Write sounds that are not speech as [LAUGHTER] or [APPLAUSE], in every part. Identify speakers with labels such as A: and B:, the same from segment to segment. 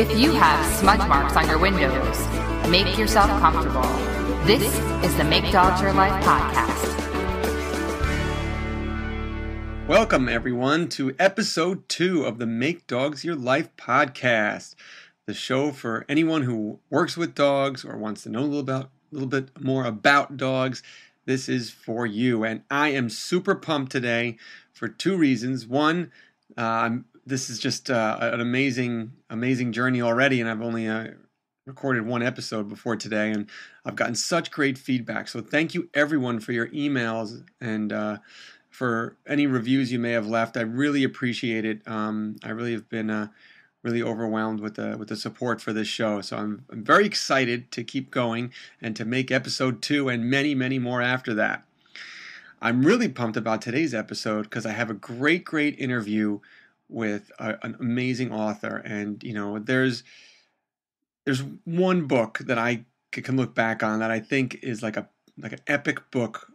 A: If you have smudge marks on your windows, make yourself comfortable. This is the Make Dogs Your Life podcast.
B: Welcome, everyone, to episode two of the Make Dogs Your Life podcast, the show for anyone who works with dogs or wants to know a little, about, a little bit more about dogs. This is for you. And I am super pumped today for two reasons. One, uh, this is just uh, an amazing, amazing journey already, and I've only uh, recorded one episode before today, and I've gotten such great feedback. So thank you, everyone, for your emails and uh, for any reviews you may have left. I really appreciate it. Um, I really have been uh, really overwhelmed with the with the support for this show. So I'm, I'm very excited to keep going and to make episode two and many many more after that. I'm really pumped about today's episode because I have a great great interview with a, an amazing author, and you know there's there's one book that I can look back on that I think is like a like an epic book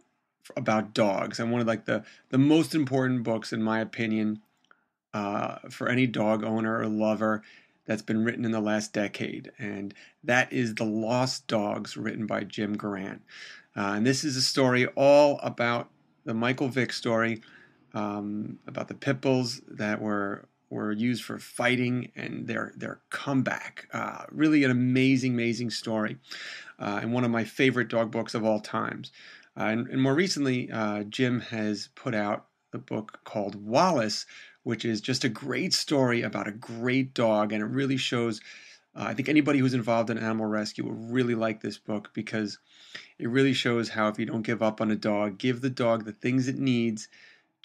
B: about dogs and one of like the the most important books in my opinion uh, for any dog owner or lover that's been written in the last decade and that is the lost dogs written by jim gorant. Uh, and this is a story all about the michael vick story um, about the pit bulls that were were used for fighting and their their comeback. Uh, really an amazing, amazing story, uh, and one of my favorite dog books of all times. Uh, and, and, more recently, uh, Jim has put out a book called Wallace, which is just a great story about a great dog, and it really shows. Uh, I think anybody who's involved in animal rescue will really like this book because it really shows how if you don't give up on a dog, give the dog the things it needs,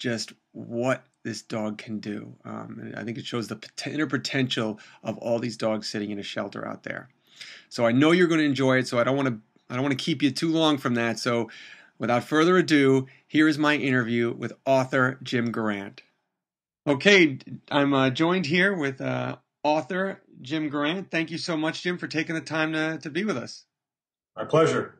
B: just what this dog can do. Um, I think it shows the inner potential of all these dogs sitting in a shelter out there. So I know you're going to enjoy it. So I don't want to I don't want to keep you too long from that. So without further ado, here is my interview with author Jim Gorant. Okay, I'm uh, joined here with uh, author Jim Gorant. Thank you so much, Jim, for taking the time to, to be with us.
C: My pleasure.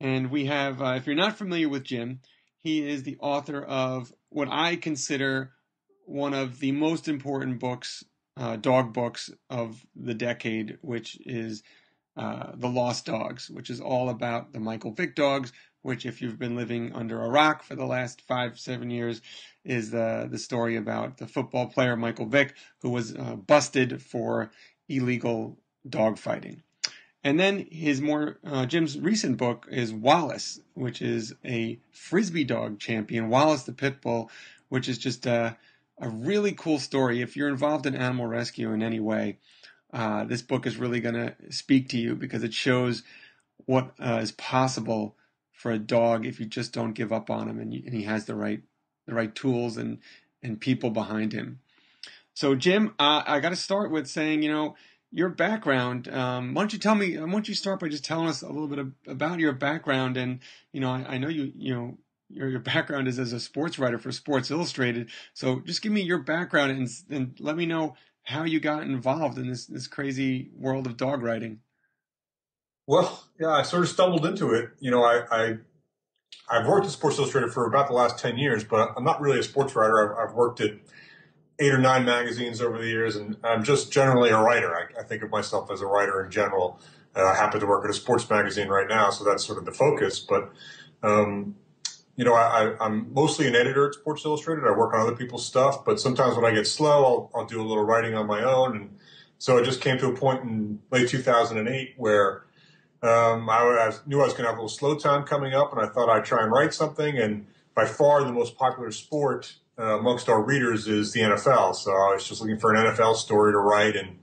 B: And we have, uh, if you're not familiar with Jim, he is the author of what I consider one of the most important books, uh, dog books of the decade, which is uh, The Lost Dogs, which is all about the Michael Vick dogs, which, if you've been living under a rock for the last five, seven years, is the, the story about the football player Michael Vick, who was uh, busted for illegal dog fighting. And then his more uh, Jim's recent book is Wallace, which is a frisbee dog champion, Wallace the pit bull, which is just a, a really cool story. If you're involved in animal rescue in any way, uh, this book is really going to speak to you because it shows what uh, is possible for a dog if you just don't give up on him and, you, and he has the right the right tools and and people behind him. So Jim, uh, I got to start with saying, you know your background. Um, why don't you tell me? Why don't you start by just telling us a little bit of, about your background? And you know, I, I, know you you know your your background is as a sports writer for Sports Illustrated. So just give me your background and and let me know how you got involved in this this crazy world of dog writing.
C: Well, yeah, I sort of stumbled into it. You know, I, I I've worked at Sports Illustrated for about the last ten years, but I'm not really a sports writer. I've, I've worked at eight or nine magazines over the years, and I'm just generally a writer. I, I think of myself as a writer in general. Uh, I happen to work at a sports magazine right now, so that's sort of the focus. But um, you know, I, am mostly an editor at Sports Illustrated. I work on other people's stuff, but sometimes when I get slow, I'll, I'll do a little writing on my own. And so I just came to a point in late 2008 where um, I, I, knew I was going to have a little slow time coming up, and I thought I'd try and write something. And by far, the most popular sport uh, amongst our readers is the NFL. So I was just looking for an NFL story to write, and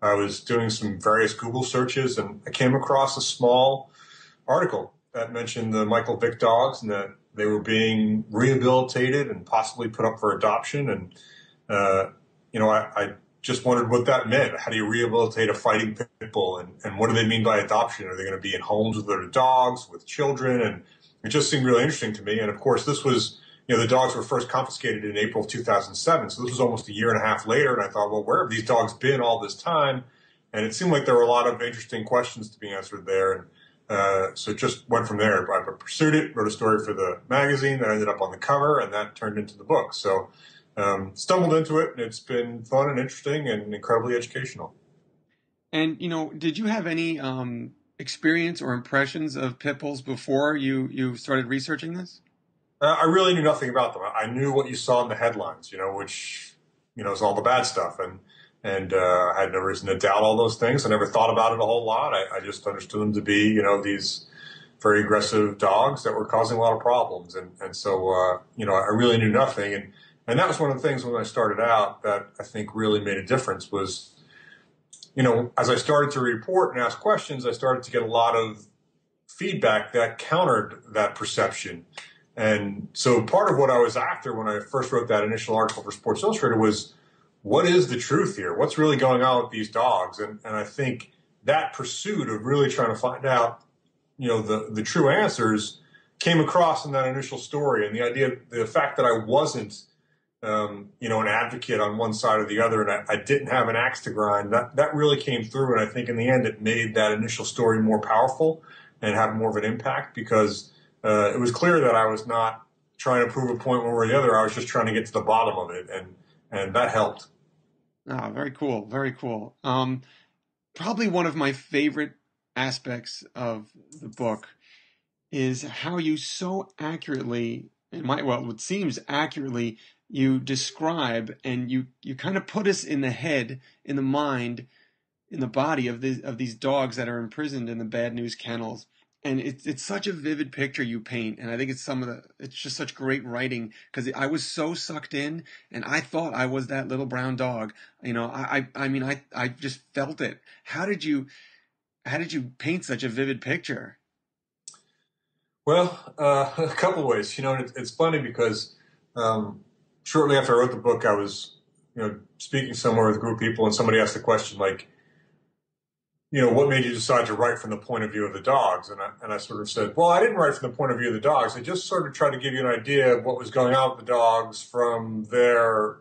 C: I was doing some various Google searches, and I came across a small article that mentioned the Michael Vick dogs and that they were being rehabilitated and possibly put up for adoption. And uh, you know, I, I, just wondered what that meant. How do you rehabilitate a fighting pit bull, and, and what do they mean by adoption? Are they going to be in homes with their dogs, with children? And it just seemed really interesting to me. And of course, this was you know, the dogs were first confiscated in April of 2007. So this was almost a year and a half later. And I thought, well, where have these dogs been all this time? And it seemed like there were a lot of interesting questions to be answered there. And uh, so it just went from there. I pursued it, wrote a story for the magazine that ended up on the cover, and that turned into the book. So um, stumbled into it, and it's been fun and interesting and incredibly educational.
B: And you know, did you have any um, experience or impressions of pit bulls before you you started researching this?
C: Uh, I really knew nothing about them. I knew what you saw in the headlines, you know, which you know is all the bad stuff, and and uh, I had no reason to doubt all those things. I never thought about it a whole lot. I, I just understood them to be, you know, these very aggressive dogs that were causing a lot of problems, and and so uh, you know, I really knew nothing, and and that was one of the things when I started out that I think really made a difference was, you know, as I started to report and ask questions, I started to get a lot of feedback that countered that perception. And so part of what I was after when I first wrote that initial article for Sports Illustrated was what is the truth here? What's really going on with these dogs? And, and I think that pursuit of really trying to find out, you know, the, the true answers came across in that initial story. And the idea, the fact that I wasn't, um, you know, an advocate on one side or the other, and I, I, didn't have an axe to grind, that, that really came through. And I think in the end, it made that initial story more powerful and had more of an impact because uh, it was clear that I was not trying to prove a point one way or the other. I was just trying to get to the bottom of it, and and that helped.
B: Ah, very cool, very cool. Um, probably one of my favorite aspects of the book is how you so accurately, in my well, it seems accurately, you describe and you you kind of put us in the head, in the mind, in the body of these of these dogs that are imprisoned in the bad newz kennels and it's it's such a vivid picture you paint and i think it's some of the it's just such great writing because i was so sucked in and i thought i was that little brown dog. You know i i, I mean i i just felt it. How did you how did you paint such a vivid picture?
C: Well uh, [LAUGHS] a couple ways you know it's, it's funny because um, shortly after i wrote the book i was you know speaking somewhere with a group of people and somebody asked the question like you know, what made you decide to write from the point of view of the dogs? And I, and I sort of said, well, I didn't write from the point of view of the dogs. I just sort of tried to give you an idea of what was going on with the dogs from their,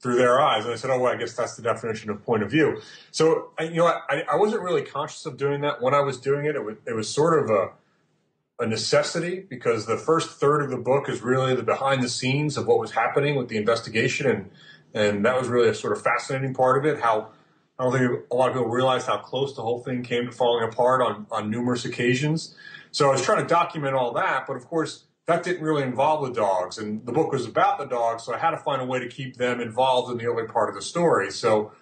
C: through their eyes. And I said, oh, well, I guess that's the definition of point of view. So, I, you know, I, I wasn't really conscious of doing that when I was doing it. It was, it was sort of a, a necessity because the first third of the book is really the behind the scenes of what was happening with the investigation. And, and that was really a sort of fascinating part of it, how, I don't think a lot of people realize how close the whole thing came to falling apart on, on numerous occasions. So I was trying to document all that, but of course, that didn't really involve the dogs. And the book was about the dogs, so I had to find a way to keep them involved in the early part of the story. So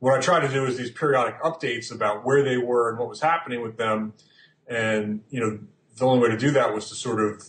C: what I tried to do is these periodic updates about where they were and what was happening with them. And, you know, the only way to do that was to sort of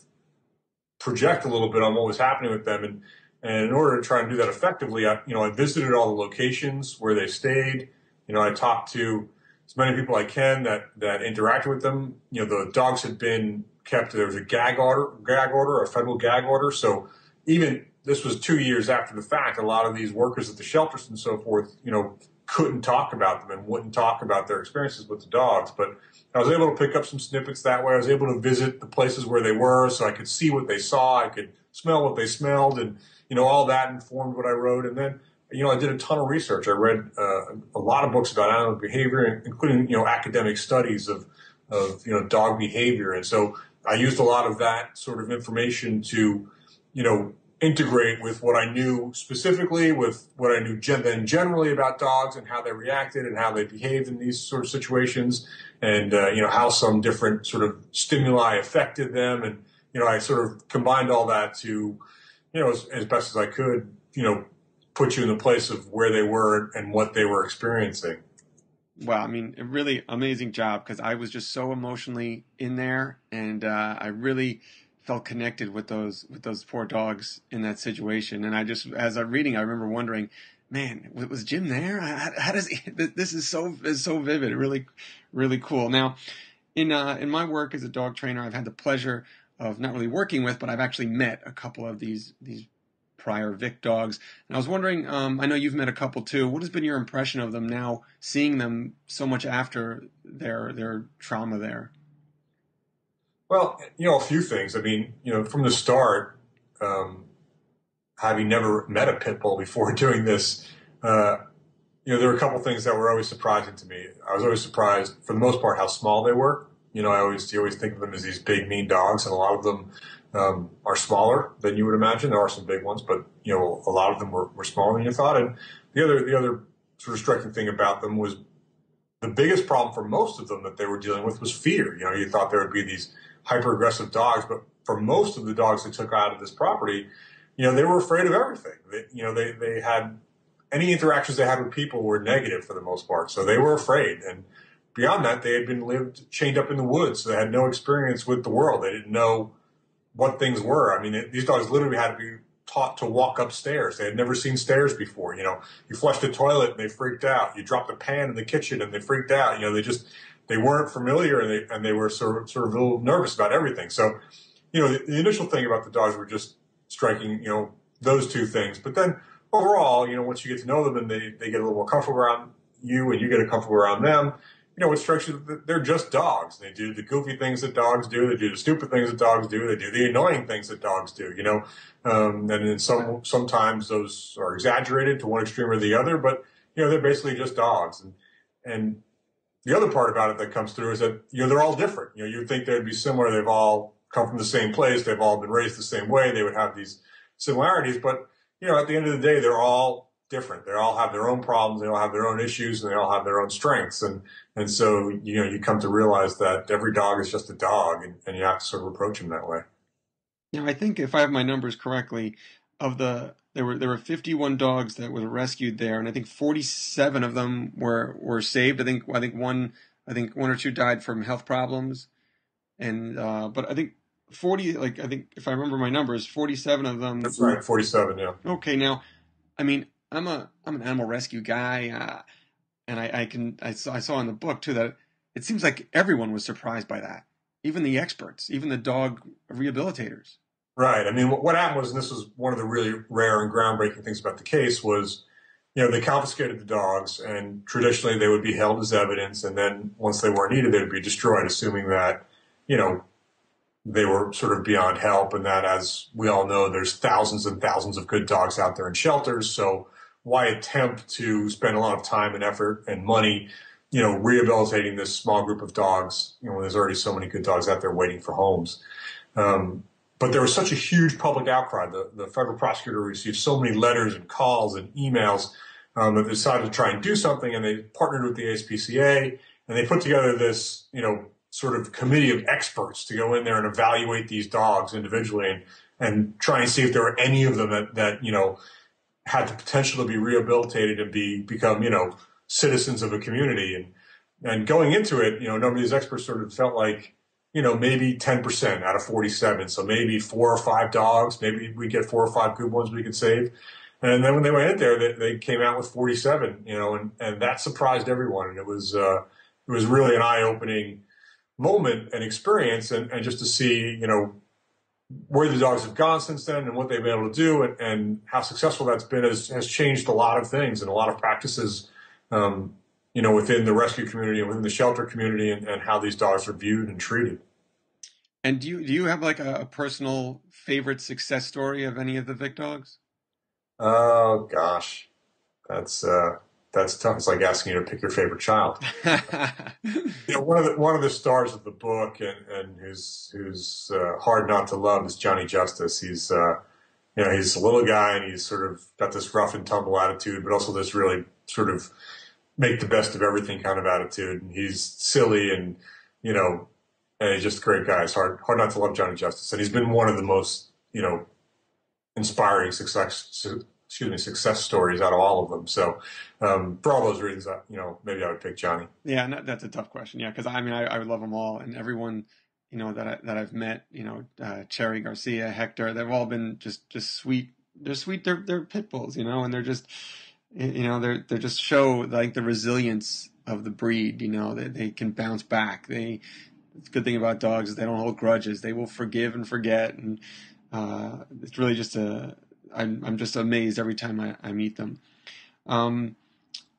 C: project a little bit on what was happening with them. And and in order to try and do that effectively, I, you know, I visited all the locations where they stayed. You know, I talked to as many people I can that, that interacted with them. You know, the dogs had been kept, there was a gag order, gag order, a federal gag order. So even this was two years after the fact, a lot of these workers at the shelters and so forth, you know, couldn't talk about them and wouldn't talk about their experiences with the dogs. But I was able to pick up some snippets that way. I was able to visit the places where they were so I could see what they saw. I could smell what they smelled and, you know, all that informed what I wrote. And then, you know, I did a ton of research. I read uh, a lot of books about animal behavior, including, you know, academic studies of, of, you know, dog behavior. And so I used a lot of that sort of information to, you know, integrate with what I knew specifically, with what I knew gen- then generally about dogs and how they reacted and how they behaved in these sort of situations, and uh, you know how some different sort of stimuli affected them, and you know I sort of combined all that to you know, as, as best as I could, you know, put you in the place of where they were and what they were experiencing.
B: Wow, I mean, a really amazing job because I was just so emotionally in there, and uh, I really felt connected with those with those poor dogs in that situation. And I just, as I'm reading, I remember wondering, man, was Jim there? How, how does he, [LAUGHS] this is so is so vivid, really, really cool. Now, in uh, in my work as a dog trainer, I've had the pleasure of not really working with, but I've actually met a couple of these these prior Vick dogs. And I was wondering, um, I know you've met a couple too. What has been your impression of them now, seeing them so much after their their trauma there?
C: Well, you know, a few things. I mean, you know, from the start, um, having never met a pit bull before [LAUGHS] doing this, uh, you know, there were a couple things that were always surprising to me. I was always surprised, for the most part, how small they were. You know, I always you always think of them as these big mean dogs, and a lot of them um, are smaller than you would imagine. There are some big ones, but you know, a lot of them were, were smaller than you thought. And the other the other sort of striking thing about them was the biggest problem for most of them that they were dealing with was fear. You know, you thought there would be these hyper aggressive dogs, but for most of the dogs they took out of this property, you know, they were afraid of everything. They, you know, they, they had any interactions they had with people were negative for the most part. So they were afraid. And beyond that, they had been lived chained up in the woods. So they had no experience with the world. They didn't know what things were. I mean, it, these dogs literally had to be taught to walk upstairs. They had never seen stairs before. You know, you flushed the toilet and they freaked out. You dropped a pan in the kitchen and they freaked out. You know, they just they weren't familiar and they and they were sort of sort of a little nervous about everything. So, you know, the, the initial thing about the dogs were just striking. You know, those two things. But then overall, you know, once you get to know them and they they get a little more comfortable around you and you get comfortable around them, you know, you they're just dogs. They do the goofy things that dogs do. They do the stupid things that dogs do. They do the annoying things that dogs do. You know, um, and in some sometimes those are exaggerated to one extreme or the other. But you know, they're basically just dogs. And and the other part about it that comes through is that you know they're all different. You know, you'd think they'd be similar. They've all come from the same place. They've all been raised the same way. They would have these similarities. But you know, at the end of the day, they're all different. They all have their own problems. They all have their own issues, and they all have their own strengths. And and so you know you come to realize that every dog is just a dog, and, and you have to sort of approach them that way.
B: Yeah, I think if I have my numbers correctly, of the there were there were 51 dogs that were rescued there, and I think 47 of them were were saved. I think I think one I think one or two died from health problems, and uh, but I think 40 like I think if I remember my numbers, 47 of them.
C: That's right, 47. Yeah.
B: Okay, now, I mean, I'm a I'm an animal rescue guy, uh, and I, I can I saw I saw in the book too that it seems like everyone was surprised by that, even the experts, even the dog rehabilitators.
C: Right. I mean, what happened was, and this was one of the really rare and groundbreaking things about the case was, you know, they confiscated the dogs, and traditionally they would be held as evidence, and then once they weren't needed, they would be destroyed, assuming that, you know, they were sort of beyond help, and that, as we all know, there's thousands and thousands of good dogs out there in shelters, so why attempt to spend a lot of time and effort and money, you know, rehabilitating this small group of dogs, you know, when there's already so many good dogs out there waiting for homes. Um, but there was such a huge public outcry. The, the federal prosecutor received so many letters and calls and emails um, that they decided to try and do something, and they partnered with the ASPCA, and they put together this, you know, sort of committee of experts to go in there and evaluate these dogs individually and, and try and see if there were any of them that, that you know, had the potential to be rehabilitated and be become you know citizens of a community. And and going into it you know of these experts sort of felt like you know maybe 10% out of 47 so maybe four or five dogs maybe we get four or five good ones we could save. And then when they went in there they, they came out with 47 you know and and that surprised everyone. And it was uh it was really an eye-opening moment and experience and, and just to see you know where the dogs have gone since then and what they've been able to do and, and how successful that's been has, has changed a lot of things and a lot of practices, um, you know, within the rescue community and within the shelter community and, and how these dogs are viewed and treated.
B: And do you, do you have like a, a personal favorite success story of any of the Vick dogs?
C: Oh gosh, that's, uh, that's tough. It's like asking you to pick your favorite child. [LAUGHS] you know, one of the one of the stars of the book and and who's who's uh, hard not to love is Johnny Justice. He's uh, you know he's a little guy and he's sort of got this rough and tumble attitude, but also this really sort of make the best of everything kind of attitude. And he's silly and you know and he's just a great guy. It's hard hard not to love Johnny Justice, and he's been one of the most you know inspiring success excuse me, success stories out of all of them. So um, for all those reasons, you know, maybe I would pick Johnny.
B: Yeah, that's a tough question. Yeah, because I mean, I, I, would love them all, and everyone, you know, that I, that I've met, you know, uh, Cherry Garcia, Hector, they've all been just just sweet. They're sweet. They're they're pit bulls, you know, and they're just, you know, they're they just show like the resilience of the breed. You know, they, they can bounce back. They the good thing about dogs is they don't hold grudges. They will forgive and forget, and uh, it's really just a I'm, I'm just amazed every time I, I meet them. Um,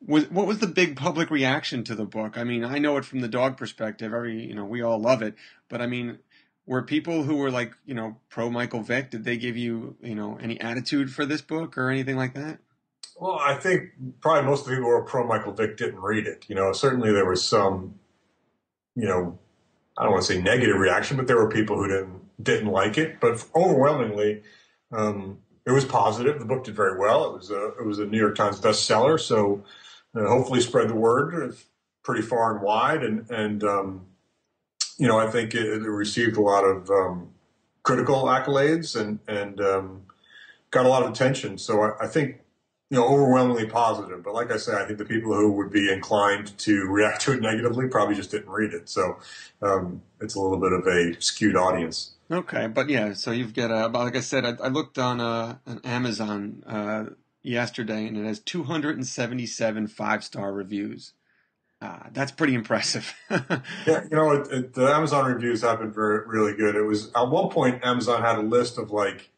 B: was, what was the big public reaction to the book? I mean, I know it from the dog perspective. Every, you know, we all love it. But I mean, were people who were like, you know, pro Michael Vick, did they give you, you know, any attitude for this book or anything like that?
C: Well, I think probably most of the people who were pro Michael Vick didn't read it. You know, certainly there was some, you know, I don't want to say negative reaction, but there were people who didn't didn't like it. But overwhelmingly, um, it was positive. The book did very well. It was a it was a New York Times bestseller, so uh, hopefully spread the word. pretty far and wide, and and um, you know I think it, it received a lot of um, critical accolades and and um, got a lot of attention. So I, I, think you know overwhelmingly positive. But like I said, I think the people who would be inclined to react to it negatively probably just didn't read it. So um, it's a little bit of a skewed audience.
B: Okay, but yeah, so you've got uh, like I said, I, I looked on uh, on Amazon uh, yesterday, and it has 277 five star reviews. Uh, that's pretty impressive. [LAUGHS]
C: yeah, you know, it, it, the Amazon reviews have been very really good. It was at one point Amazon had a list of like,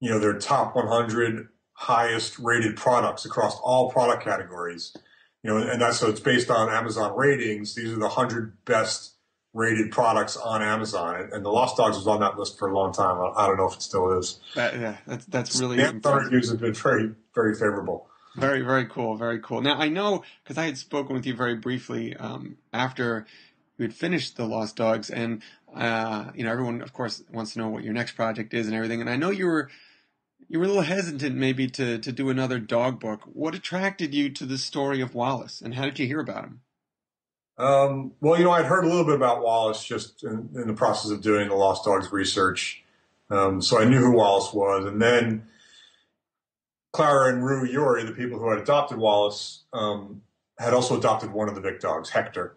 C: you know, their top 100 highest rated products across all product categories. You know, and that's so it's based on Amazon ratings. These are the 100 best rated products on Amazon, and, the Lost Dogs was on that list for a long time. I, I don't know if it still is.
B: That, yeah, that's that's really.
C: The Amazon reviews have been very very favorable.
B: Very very cool, very cool. Now I know because I had spoken with you very briefly um, after you had finished the Lost Dogs, and uh, you know everyone of course wants to know what your next project is and everything. And I know you were you were a little hesitant maybe to to do another dog book. What attracted you to the story of Wallace, and how did you hear about him?
C: Um, well, you know, I'd heard a little bit about Wallace just in, in the process of doing the Lost Dogs research. Um, so I knew who Wallace was. And then Clara and Roo Yori, the people who had adopted Wallace, um, had also adopted one of the Vick dogs, Hector.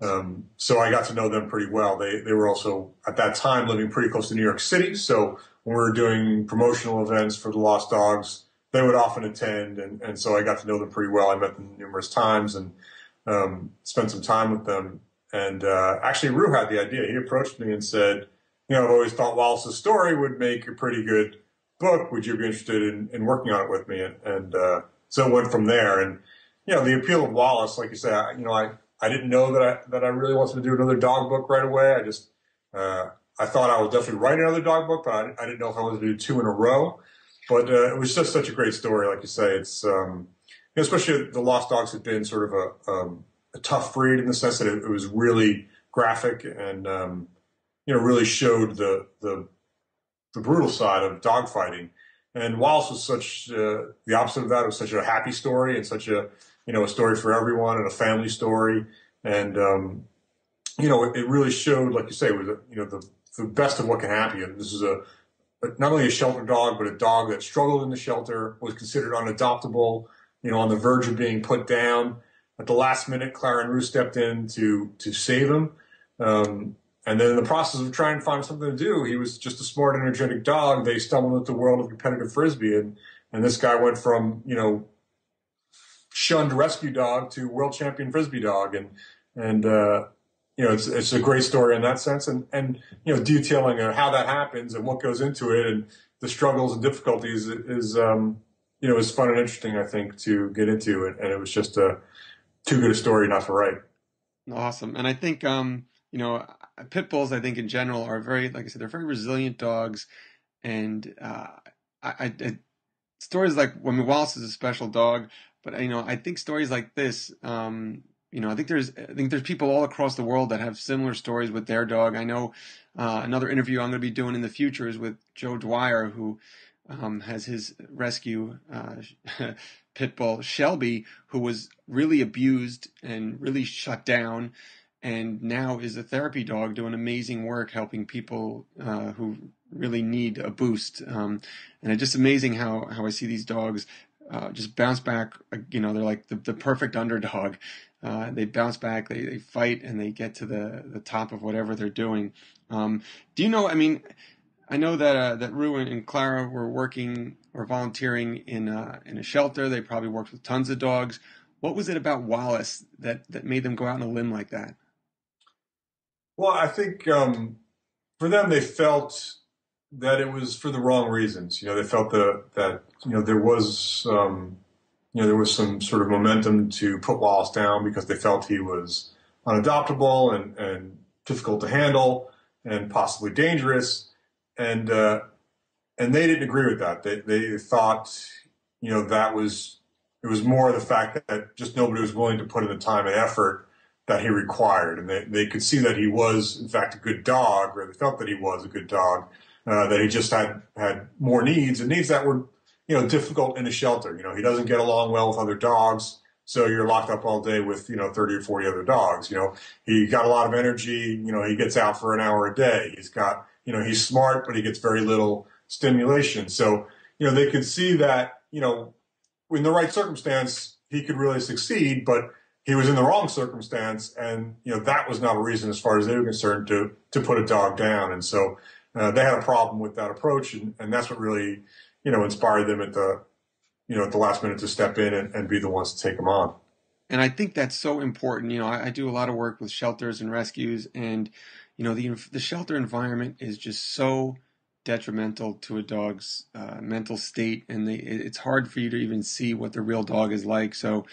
C: Um, so I got to know them pretty well. They, they were also at that time living pretty close to New York City. So when we were doing promotional events for the Lost Dogs, they would often attend. And, and so I got to know them pretty well. I met them numerous times and, um, spent some time with them. And uh, actually, Roo had the idea. He approached me and said, "You know, I've always thought Wallace's story would make a pretty good book. Would you be interested in, in working on it with me?" And, and uh, so it went from there. And you know, the appeal of Wallace, like you say, I, you know, I I didn't know that I that I really wanted to do another dog book right away. I just uh, I thought I would definitely write another dog book, but I, I, didn't know if I wanted to do two in a row. But uh, it was just such a great story, like you say. It's um, know, especially the Lost Dogs had been sort of a, um, a tough breed in the sense that it, it was really graphic and um, you know really showed the the the brutal side of dogfighting. And Wallace was such uh, the opposite of that. It was such a happy story and such a you know a story for everyone and a family story. And um, you know it, it, really showed, like you say, was you know the the best of what can happen. This is a not only a shelter dog, but a dog that struggled in the shelter, was considered unadoptable, you know, on the verge of being put down. At the last minute, Clara and Roo stepped in to to save him. Um, and then in the process of trying to find something to do, he was just a smart, energetic dog. They stumbled into the world of competitive frisbee, and and this guy went from you know shunned rescue dog to world champion frisbee dog, and and uh, you know it's it's a great story in that sense, and and you know detailing how that happens and what goes into it, and the struggles and difficulties is um, you know, it was fun and interesting, I think, to get into it. And it was just a too good a story not to write.
B: Awesome. And I think, um, you know, pit bulls, I think in general are very, like I said, they're very resilient dogs. And, uh, I, I, stories like, I mean, Wallace is a special dog, but you know, I think stories like this, um, you know, I think there's, I think there's people all across the world that have similar stories with their dog. I know, uh, another interview I'm going to be doing in the future is with Joe Dwyer, who, um, has his rescue uh, [LAUGHS] pit bull Shelby, who was really abused and really shut down, and now is a therapy dog doing amazing work helping people uh, who really need a boost. Um, and it's just amazing how how I see these dogs uh, just bounce back. You know, they're like the, the perfect underdog. Uh, they bounce back, they, they fight, and they get to the, the top of whatever they're doing. Um, do you know? I mean, I know that uh, that Roo and Clara were working or volunteering in uh, in a shelter. They probably worked with tons of dogs. What was it about Wallace that that made them go out on a limb like that?
C: Well, I think um, for them, they felt that it was for the wrong reasons. You know, they felt that that you know there was um, you know there was some sort of momentum to put Wallace down because they felt he was unadoptable and and difficult to handle and possibly dangerous and uh, and they didn't agree with that. They they thought, you know, that was it was more the fact that just nobody was willing to put in the time and effort that he required, and they they could see that he was in fact a good dog, or they felt that he was a good dog, uh, that he just had had more needs and needs that were you know difficult in a shelter. You know, he doesn't get along well with other dogs. So you're locked up all day with, you know, 30 or 40 other dogs. You know, he got a lot of energy. You know, he gets out for an hour a day. He's got, you know, he's smart, but he gets very little stimulation. So, you know, they could see that, you know, in the right circumstance, he could really succeed, but he was in the wrong circumstance. And, you know, that was not a reason as far as they were concerned to, to put a dog down. And so uh, they had a problem with that approach. And, and that's what really, you know, inspired them at the, you know, at the last minute to step in and, and be the ones to take them on.
B: And I think that's so important. You know, I, I do a lot of work with shelters and rescues, and you know, the the shelter environment is just so detrimental to a dog's uh, mental state, and they, it's hard for you to even see what the real dog is like. So,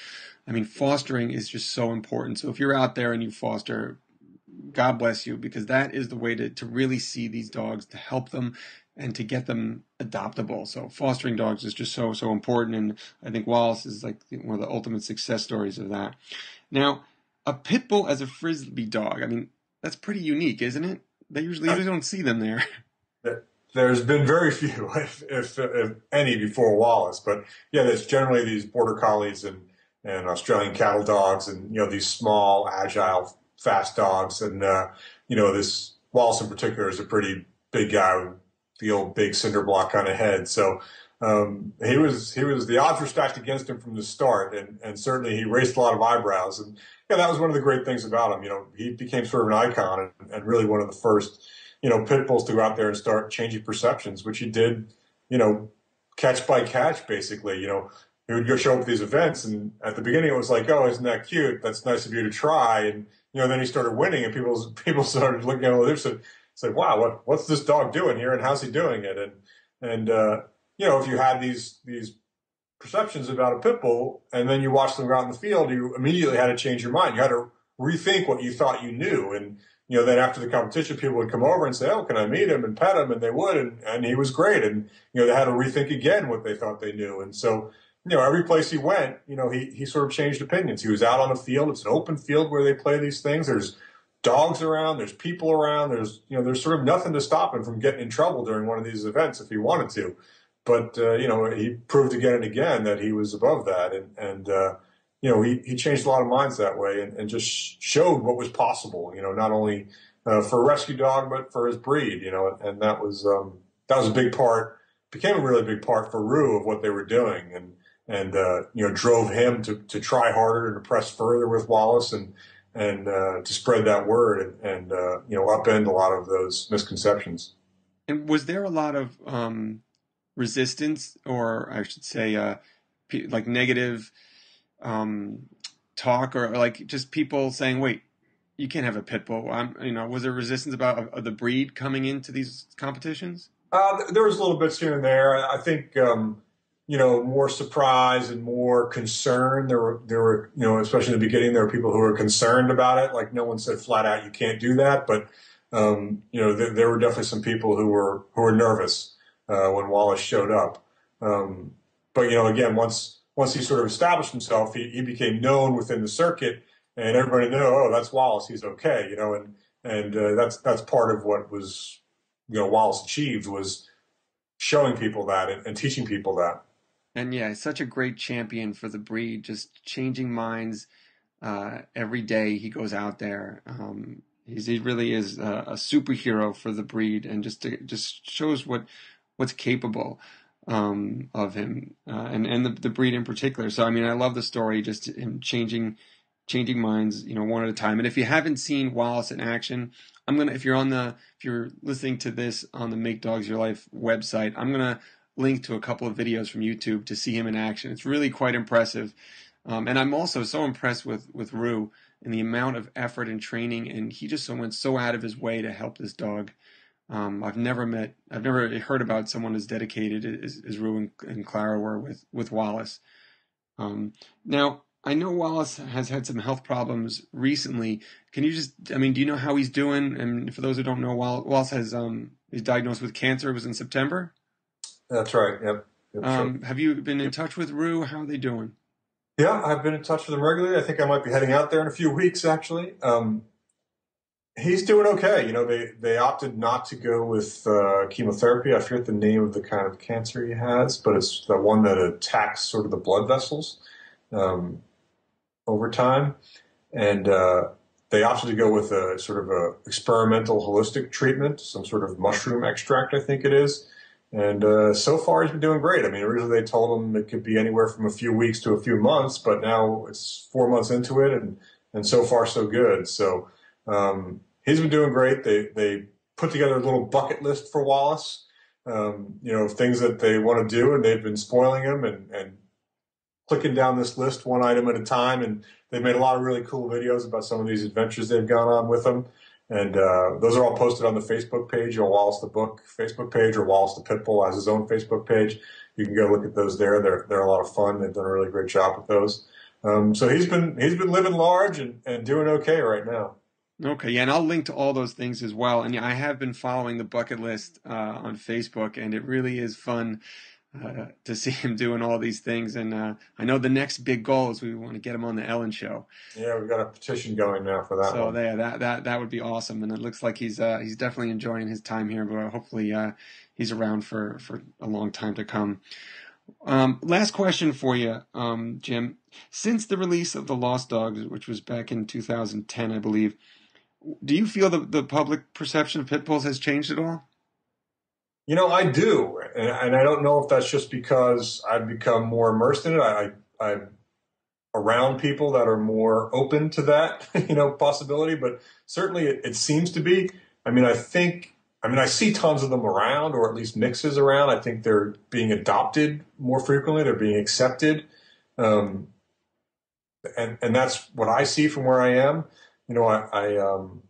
B: I mean, fostering is just so important. So if you're out there and you foster, God bless you, because that is the way to, to really see these dogs, to help them and to get them adoptable. So fostering dogs is just so so important, and I think Wallace is like one of the ultimate success stories of that. Now, a pit bull as a frisbee dog, I mean, that's pretty unique, isn't it? They usually, don't see them there. [LAUGHS]
C: There's been very [LAUGHS] few, if, if, if any, before Wallace. But yeah, there's generally these border collies and and Australian cattle dogs, and you know these small, agile, fast dogs, and uh, you know this Wallace in particular is a pretty big guy the old big cinder block kind of head. So um, he was he was the odds were stacked against him from the start, and and certainly he raised a lot of eyebrows. And yeah, that was one of the great things about him. You know, he became sort of an icon and, and really one of the first you know pit bulls to go out there and start changing perceptions, which he did. You know, catch by catch, basically. You know, he would go show up at these events, and at the beginning it was like, oh, isn't that cute? That's nice of you to try. And you know, then he started winning, and people people [LAUGHS] started looking at him. Said, said, wow, what, what's this dog doing here and how's he doing it? And, and, uh, you know, if you had these, these perceptions about a pit bull and then you watched them go out in the field, you immediately had to change your mind. You had to rethink what you thought you knew. And, you know, then after the competition, people would come over and say, Oh, can I meet him and pet him? And they would. And, and he was great. And, you know, they had to rethink again what they thought they knew. And so, you know, every place he went, you know, he, he sort of changed opinions. He was out on the field. It's an open field where they play these things. There's, dogs around, there's people around, there's you know there's sort of nothing to stop him from getting in trouble during one of these events if he wanted to. But uh, you know he proved again and again that he was above that, and and uh, you know he he changed a lot of minds that way, and, and just showed what was possible. You know not only uh, for a rescue dog but for his breed. You know, and that was um, that was a big part, became a really big part for Roo of what they were doing, and and uh, you know drove him to to try harder and to press further with Wallace and and uh, to spread that word and, and uh, you know upend a lot of those misconceptions.
B: And was there a lot of um, resistance, or I should say, uh, like negative um, talk, or like just people saying, "Wait, you can't have a pit bull." I'm, you know, was there resistance about the breed coming into these competitions?
C: Uh, there was a little bits here and there. I think. Um, you know, more surprise and more concern. There were, there were, you know, especially in the beginning, there were people who were concerned about it. Like no one said flat out, you can't do that. But, um, you know, th- there were definitely some people who were, who were nervous, uh, when Wallace showed up. Um, but, you know, again, once, once he sort of established himself, he, he became known within the circuit and everybody knew, oh, that's Wallace. He's okay, you know, and, and, uh, that's, that's part of what was, you know, Wallace achieved was showing people that and, and teaching people that.
B: And yeah, such a great champion for the breed, just changing minds uh, every day he goes out there. Um, he really is a, a, superhero for the breed, and just to, just shows what what's capable um, of him uh, and and the, the breed in particular. So I mean, I love the story, just him changing changing minds, you know, one at a time. And if you haven't seen Wallace in action, I'm gonna if you're on the if you're listening to this on the Make Dogs Your Life website, I'm gonna link to a couple of videos from YouTube to see him in action. It's really quite impressive. Um, and I'm also so impressed with, with Roo and the amount of effort and training. And he just went so out of his way to help this dog. Um, I've never met, I've never heard about someone as dedicated as, as Roo and, and, Clara were with, with Wallace. Um, now, I know Wallace has had some health problems recently. Can you just, I mean, do you know how he's doing? And for those who don't know, Wallace has, um, he's diagnosed with cancer. It was in September.
C: That's right. Yep.
B: yep um, sure. Have you been in touch with Roo? How are they doing?
C: Yeah, I've been in touch with him regularly. I think I might be heading out there in a few weeks, actually. Um, he's doing okay. You know, they, they opted not to go with uh, chemotherapy. I forget the name of the kind of cancer he has, but it's the one that attacks sort of the blood vessels. Um, over time, and uh, they opted to go with a sort of a experimental holistic treatment, some sort of mushroom extract, I think it is. And uh, so far, he's been doing great. I mean, originally they told him it could be anywhere from a few weeks to a few months, but now it's four months into it, and and so far so good. So um, he's been doing great. They they put together a little bucket list for Wallace, um, you know, things that they want to do, and they've been spoiling him and and clicking down this list one item at a time. And they've made a lot of really cool videos about some of these adventures they've gone on with him. And uh, those are all posted on the Facebook page, or Wallace the Book Facebook page, or Wallace the Pitbull has his own Facebook page. You can go look at those there. They're they're a lot of fun. They've done a really great job with those. Um, so he's been he's been living large and, and doing okay right now.
B: Okay, yeah, and I'll link to all those things as well. And yeah, I have been following the bucket list uh, on Facebook, and it really is fun uh, to see him doing all these things. And uh, I know the next big goal is we want to get him on the Ellen Show.
C: Yeah, we've got a petition going now for that.
B: So
C: one.
B: there, that that that would be awesome. And it looks like he's uh, he's definitely enjoying his time here. But hopefully, uh, he's around for for a long time to come. Um, last question for you, um, Jim. Since the release of the Lost Dogs, which was back in 2010, I believe, do you feel the the public perception of pit bulls has changed at all?
C: You know, I do, and, and, I don't know if that's just because I've become more immersed in it. I, I, am around people that are more open to that, [LAUGHS] you know, possibility. But certainly, it, it, seems to be. I mean, I think. I mean, I see tons of them around, or at least mixes around. I think they're being adopted more frequently. They're being accepted, um, and and that's what I see from where I am. You know, I, I um,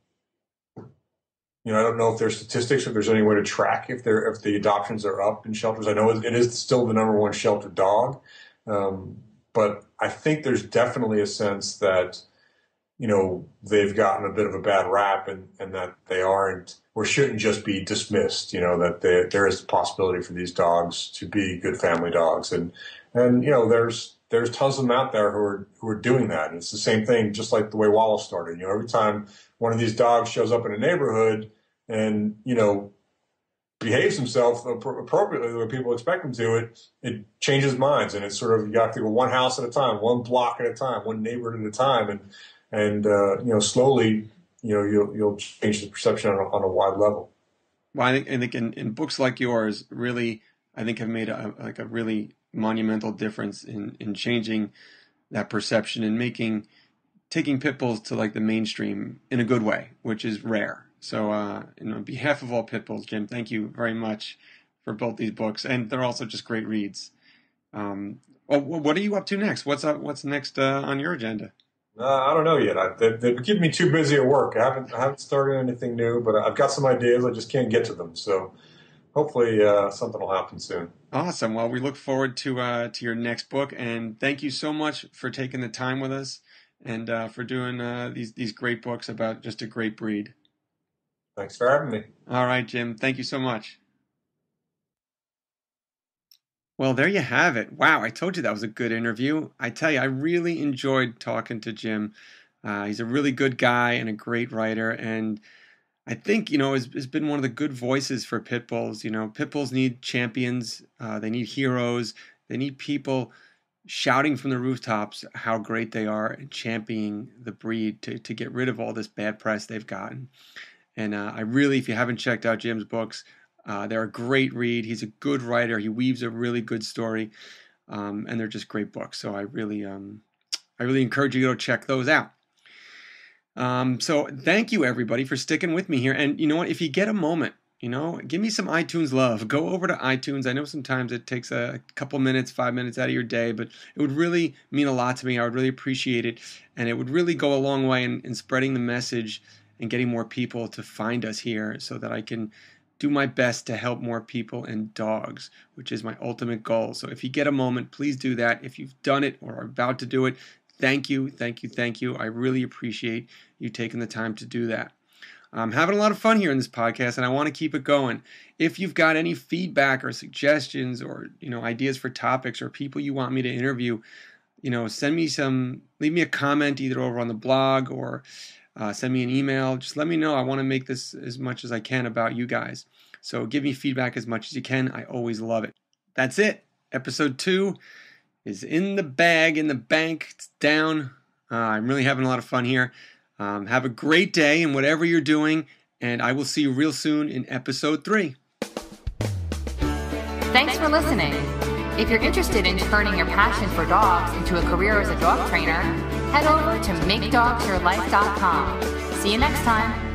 C: you know, I don't know if there's statistics, if there's any way to track if there if the adoptions are up in shelters. I know it is still the number one shelter dog, um, but I think there's definitely a sense that you know they've gotten a bit of a bad rap and, and that they aren't or shouldn't just be dismissed. You know that they, there is a possibility for these dogs to be good family dogs, and and you know there's there's tons of them out there who are who are doing that. And it's the same thing, just like the way Wallace started. You know, every time one of these dogs shows up in a neighborhood and you know behaves himself appropriately the way people expect him to, it it changes minds, and it's sort of you have to go one house at a time, one block at a time, one neighborhood at a time, and and uh, you know slowly you know you'll you'll change the perception on a, on a wide level.
B: Well, I think, I think in, in books like yours, really, I think have made a, like a really monumental difference in, in changing that perception and making taking pit bulls to like the mainstream in a good way, which is rare. So, uh, on behalf of all pit bulls, Jim, thank you very much for both these books, and they're also just great reads. Um, well, what are you up to next? What's up? What's next uh, on your agenda?
C: Uh, I don't know yet. I, they, they've me too busy at work. I haven't I haven't started anything new, but I've got some ideas. I just can't get to them. So hopefully uh, something will happen soon.
B: Awesome. Well, we look forward to uh, to your next book, and thank you so much for taking the time with us and uh, for doing uh, these these great books about just a great breed.
C: Thanks for having me.
B: All right, Jim. Thank you so much. Well, there you have it. Wow, I told you that was a good interview. I tell you, I really enjoyed talking to Jim. Uh, he's a really good guy and a great writer, and I think you know has, has been one of the good voices for pit bulls. You know, pit bulls need champions. Uh, they need heroes. They need people shouting from the rooftops how great they are and championing the breed to to get rid of all this bad press they've gotten. And uh, I really, if you haven't checked out Jim's books, uh, they're a great read. He's a good writer. He weaves a really good story, um, and they're just great books. So I really, um, I really encourage you to go check those out. Um, so thank you everybody for sticking with me here. And you know what? If you get a moment, you know, give me some iTunes love. Go over to iTunes. I know sometimes it takes a couple minutes, five minutes out of your day, but it would really mean a lot to me. I would really appreciate it. And it would really go a long way in, in spreading the message and getting more people to find us here so that I can do my best to help more people and dogs, which is my ultimate goal. So if you get a moment, please do that. If you've done it or are about to do it, thank you, thank you, thank you. I really appreciate you taking the time to do that. I'm having a lot of fun here in this podcast and I want to keep it going. If you've got any feedback or suggestions or, you know, ideas for topics or people you want me to interview, you know, send me some leave me a comment either over on the blog or uh, send me an email. Just let me know. I want to make this as much as I can about you guys. So give me feedback as much as you can. I always love it. That's it. Episode two is in the bag, in the bank. It's down. Uh, I'm really having a lot of fun here. Um, have a great day in whatever you're doing, and I will see you real soon in episode three.
A: Thanks for listening. If you're interested in turning your passion for dogs into a career as a dog trainer, head over to makedogsyourlife.com. See you next time.